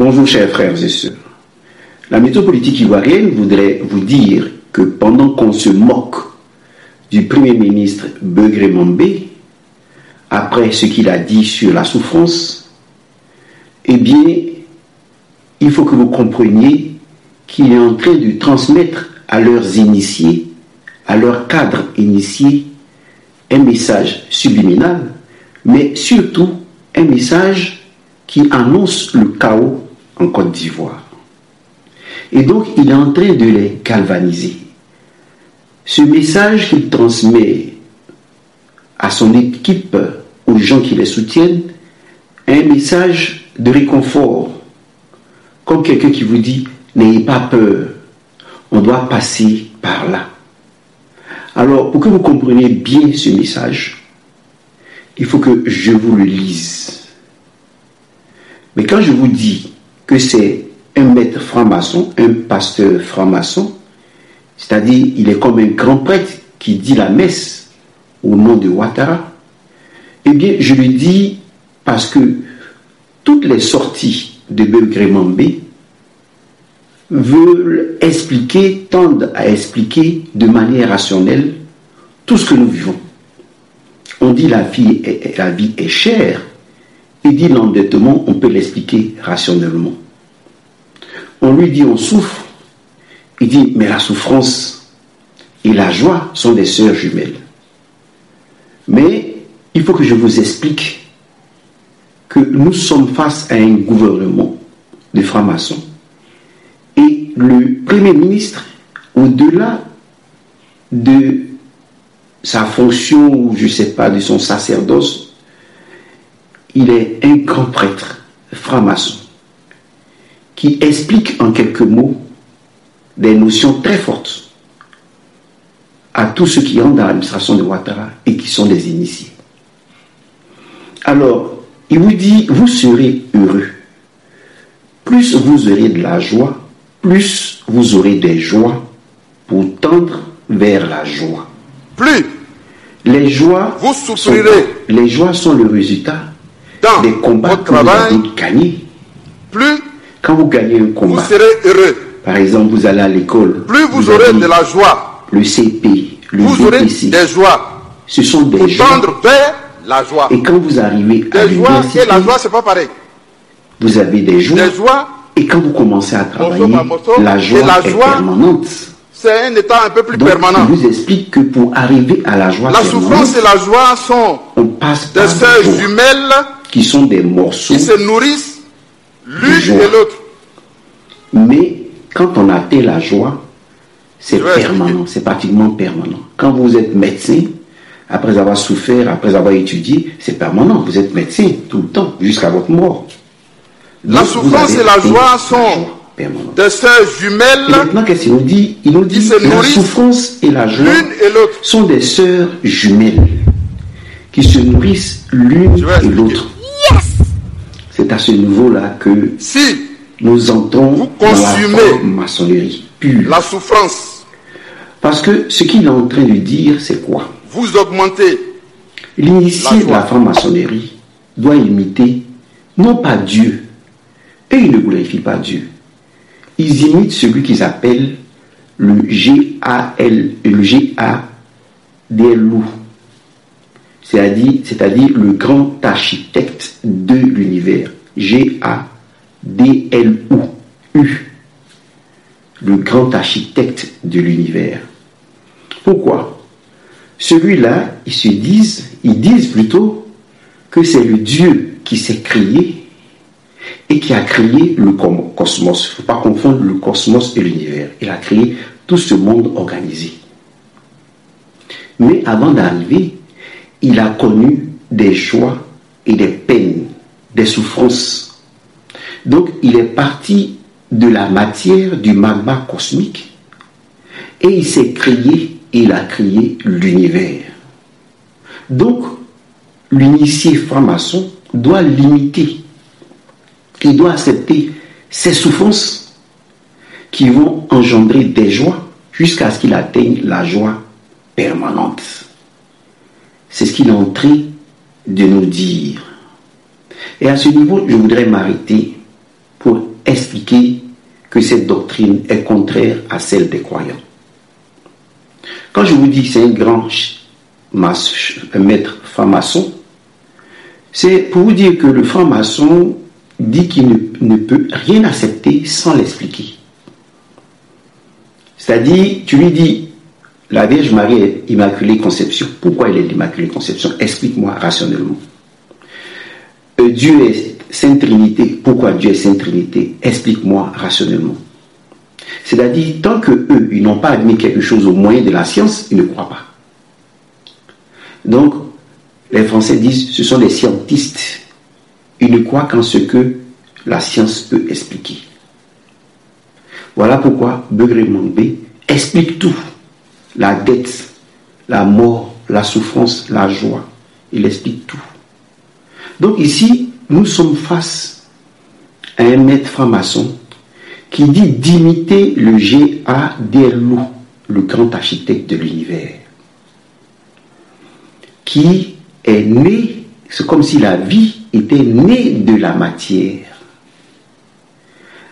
Bonjour chers frères et sœurs. La méthode politique ivoirienne voudrait vous dire que pendant qu'on se moque du Premier ministre Begré Mambé, après ce qu'il a dit sur la souffrance, eh bien, il faut que vous compreniez qu'il est en train de transmettre à leurs initiés, à leurs cadres initiés, un message subliminal, mais surtout un message qui annonce le chaos en Côte d'Ivoire. Et donc, il est en train de les galvaniser. Ce message qu'il transmet à son équipe, aux gens qui les soutiennent, est un message de réconfort. Comme quelqu'un qui vous dit, n'ayez pas peur, on doit passer par là. Alors, pour que vous compreniez bien ce message, il faut que je vous le lise. Mais quand je vous dis que c'est un maître franc-maçon, un pasteur franc-maçon, c'est-à-dire il est comme un grand prêtre qui dit la messe au nom de Ouattara, eh bien, je le dis parce que toutes les sorties de Belgré-Mambé veulent expliquer, tendent à expliquer de manière rationnelle tout ce que nous vivons. On dit la la vie est chère, et dit l'endettement, on peut l'expliquer rationnellement. On lui dit on souffre, il dit mais la souffrance et la joie sont des sœurs jumelles. Mais il faut que je vous explique que nous sommes face à un gouvernement de francs-maçons et le Premier ministre, au-delà de sa fonction ou je ne sais pas, de son sacerdoce, il est un grand prêtre franc-maçon qui explique en quelques mots des notions très fortes à tous ceux qui entrent dans l'administration de Ouattara et qui sont des initiés. Alors, il vous dit, vous serez heureux. Plus vous aurez de la joie, plus vous aurez des joies pour tendre vers la joie. Plus les joies, vous. Sont, les joies sont le résultat dans des combats votre que vous travail. avez gagnés. Plus Quand vous gagnez un vous combat, serez heureux. par exemple, vous allez à l'école, Plus vous, vous aurez de la joie. le CP, le Vous aurez des joies. ce sont des Pour joies. tendre vers la joie. Et quand vous arrivez à joies et la joie, c'est pas pareil. vous avez des joies. Des joies, Et quand vous commencez à travailler, morceau, la joie la est joie permanente. c'est un état un peu plus Donc, permanent. il vous explique que pour arriver à la joie La souffrance et la joie sont on passe par des sœurs jumelles qui sont des morceaux. qui se nourrissent l'une et l'autre. Mais quand on atteint la joie, c'est permanent, c'est pratiquement permanent. Quand vous êtes médecin, après avoir souffert, après avoir étudié, c'est permanent. Vous êtes médecin tout le temps, jusqu'à votre mort. La Donc, souffrance et la joie sont. Des sœurs Et jumelles maintenant, qu'est-ce qu'il nous dit? Il nous dit que la souffrance et la joie et sont des sœurs jumelles qui se nourrissent l'une et l'autre. C'est à ce niveau-là que Si nous entrons Vous dans la consumez maçonnerie pure. la souffrance, Parce que ce qu'il est en train de dire, c'est quoi? vous augmentez L'initié de la franc-maçonnerie doit imiter non pas Dieu, et ils ne glorifient pas Dieu. Ils imitent celui qu'ils appellent le G-A-L, le G-A-D-L-O. C'est-à-dire, le grand architecte de l'univers. G-A-D-L-O. U. Le grand architecte de l'univers. Pourquoi? Celui-là, ils se disent, ils disent plutôt que c'est le Dieu qui s'est créé et qui a créé le cosmos. Il ne faut pas confondre le cosmos et l'univers. Il a créé tout ce monde organisé. Mais avant d'arriver, il a connu des joies et des peines, des souffrances. Donc il est parti de la matière du magma cosmique et il s'est créé, il a créé l'univers. Donc, l'initié franc-maçon doit limiter, il doit accepter ces souffrances qui vont engendrer des joies jusqu'à ce qu'il atteigne la joie permanente. C'est ce qu'il est en train de nous dire. Et à ce niveau, je voudrais m'arrêter pour expliquer que cette doctrine est contraire à celle des croyants. Quand je vous dis que c'est un grand maître franc-maçon, c'est pour vous dire que le franc-maçon dit qu'il ne, ne, peut rien accepter sans l'expliquer. C'est-à-dire, tu lui dis, la Vierge Marie est Immaculée Conception. Pourquoi elle est l'Immaculée Conception? Explique-moi rationnellement. Euh, Dieu est Sainte Trinité. Pourquoi Dieu est Sainte Trinité Explique-moi rationnellement. C'est-à-dire, tant que eux, ils n'ont pas admis quelque chose au moyen de la science, ils ne croient pas. Donc, les Français disent, ce sont des scientistes. Ils ne croient qu'en ce que la science peut expliquer. Voilà pourquoi Begré B explique tout. La dette, la mort, la souffrance, la joie. Il explique tout. Donc ici, nous sommes face à un maître franc-maçon qui dit d'imiter le G.A. Derlou, le grand architecte de l'univers, qui est né, c'est comme si la vie était née de la matière.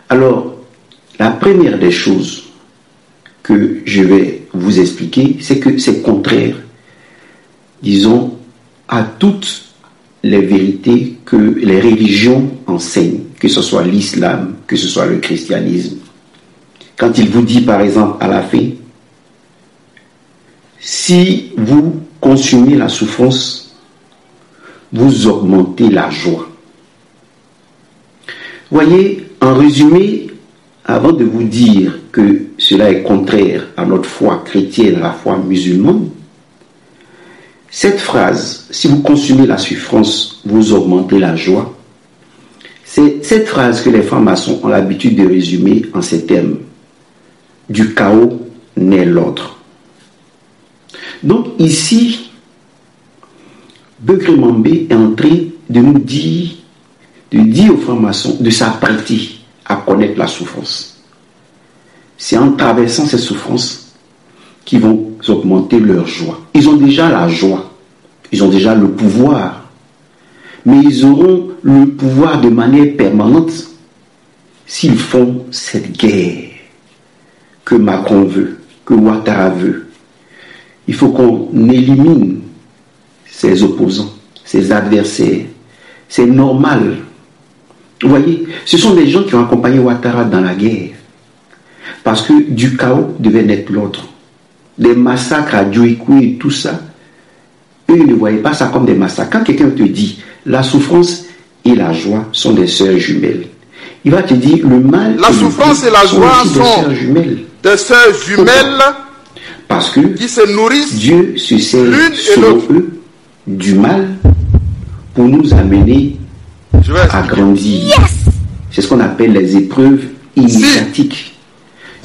Alors, la première des choses que je vais vous expliquer, c'est que c'est contraire, disons, à toutes les vérités que les religions enseignent, que ce soit l'islam, que ce soit le christianisme. Quand il vous dit par exemple à la fin, si vous consumez la souffrance, vous augmentez la joie. Voyez, en résumé, avant de vous dire que cela est contraire à notre foi chrétienne, à la foi musulmane, cette phrase, si vous consumez la souffrance, vous augmentez la joie, c'est cette phrase que les francs-maçons ont l'habitude de résumer en ces termes. Du chaos naît l'ordre. Donc ici, Begremambé est en train de nous dire, de dire aux francs-maçons de s'apprêter à connaître la souffrance. C'est en traversant cette souffrance qu'ils vont augmenter leur joie. Ils ont déjà la joie, ils ont déjà le pouvoir, mais ils auront le pouvoir de manière permanente s'ils font cette guerre que Macron veut, que Ouattara veut. Il faut qu'on élimine ses opposants, ses adversaires. C'est normal vous voyez, ce sont des gens qui ont accompagné Ouattara dans la guerre. Parce que du chaos devait naître l'autre. Des massacres à Djoikou et tout ça, eux ne voyaient pas ça comme des massacres. Quand quelqu'un te dit la souffrance et la joie sont des sœurs jumelles, il va te dire le mal. La souffrance et la joie sont, des sœurs jumelles. Des sœurs jumelles. Parce que qui se nourrissent Dieu se sert selon eux du mal pour nous amener à grandir. C'est ce qu'on appelle les épreuves initiatiques.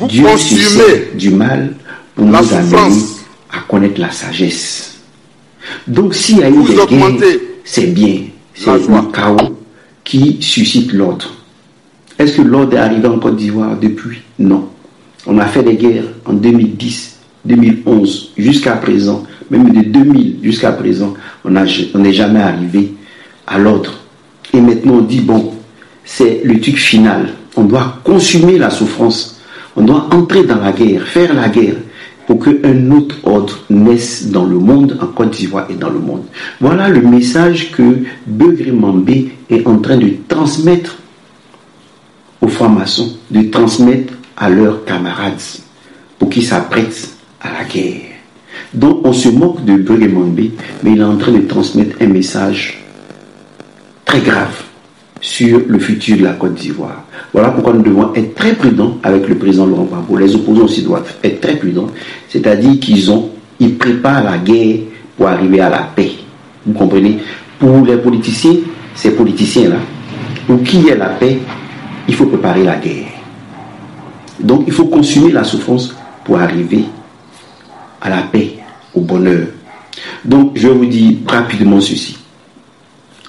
Dieu consumez du mal pour nous amener à connaître la sagesse. Donc s'il y a eu des guerres, c'est bien. C'est le chaos qui suscite l'ordre. Est-ce que l'ordre est arrivé en Côte d'Ivoire depuis? Non. On a fait des guerres en 2010, 2011, jusqu'à présent, même de 2000 jusqu'à présent, on n'est jamais arrivé à l'ordre. Et maintenant, on dit, bon, c'est le truc final. On doit consumer la souffrance. On doit entrer dans la guerre, faire la guerre pour qu'un autre ordre naisse dans le monde, en Côte d'Ivoire et dans le monde. Voilà le message que Begré Mambé est en train de transmettre aux francs-maçons, de transmettre à leurs camarades pour qu'ils s'apprêtent à la guerre. Donc on se moque de Begré Mambé, mais il est en train de transmettre un message très grave sur le futur de la Côte d'Ivoire. Voilà pourquoi nous devons être très prudents avec le président Laurent Gbagbo. Les opposants aussi doivent être très prudents, c'est-à-dire qu'ils ont, ils préparent la guerre pour arriver à la paix. Vous comprenez? Pour les politiciens, ces politiciens-là, pour qui est la paix, il faut préparer la guerre. Donc il faut consumer la souffrance pour arriver à la paix, au bonheur. Donc je vous dis rapidement ceci.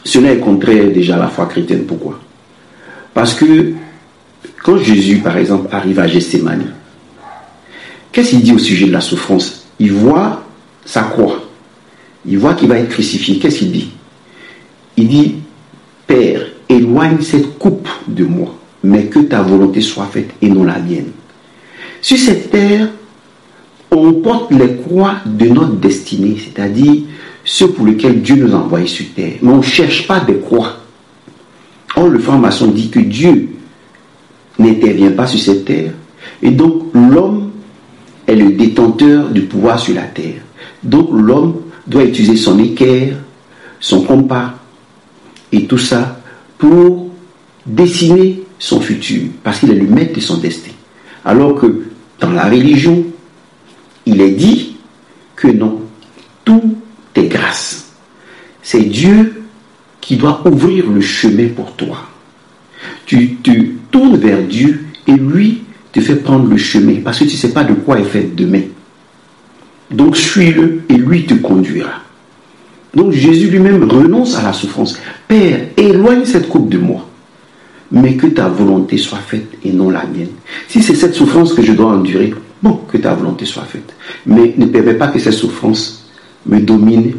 Cela est contraire déjà à la foi chrétienne. Pourquoi? Parce que quand Jésus, par exemple, arrive à Gethsemane, qu'est-ce qu'il dit au sujet de la souffrance? Il voit sa croix. Il voit qu'il va être crucifié. Qu'est-ce qu'il dit? Il dit, Père, éloigne cette coupe de moi. mais que ta volonté soit faite et non la mienne. Sur cette terre, on porte les croix de notre destinée, c'est-à-dire ceux pour lesquels Dieu nous a envoyés sur terre. Mais on ne cherche pas des croix. Or, le franc-maçon dit que Dieu n'intervient pas sur cette terre. Et donc, l'homme est le détenteur du pouvoir sur la terre. Donc, l'homme doit utiliser son équerre, son compas et tout ça pour dessiner son futur, parce qu'il est le maître de son destin. Alors que dans la religion, il est dit que non, tout. C'est Dieu qui doit ouvrir le chemin pour toi. Tu te tournes vers Dieu et lui te fait prendre le chemin parce que tu ne sais pas de quoi est fait demain. Donc suis-le et lui te conduira. Donc Jésus lui-même renonce à la souffrance. Père, éloigne cette coupe de moi, mais que ta volonté soit faite et non la mienne. Si c'est cette souffrance que je dois endurer, bon, que ta volonté soit faite. Mais ne permets pas que cette souffrance me domine.